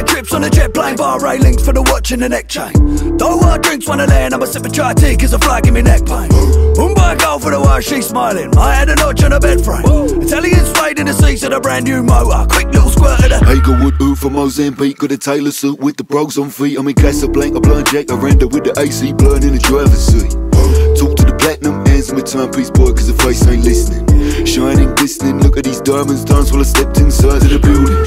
like trips on a jet plane, bar links for the watch and the neck chain. Though I drinks when I land, I'ma sip of chai tea cause the fly give me neck pain. Mumbai by girl for the way she's smiling. I had a notch on a bed frame. Italian suede in the seats of a brand new motor. Quick little squirt of the. Hagerwood, ooh from Mozambique, got a tailor suit with the bros on feet. I'm in Casablanca, blind Jack, I render with the AC blurred in the driver's seat. Talk to the platinum hands I'm a timepiece boy, cause the face ain't listening. Shining, glistening, look at these diamonds dance while I stepped inside of the building.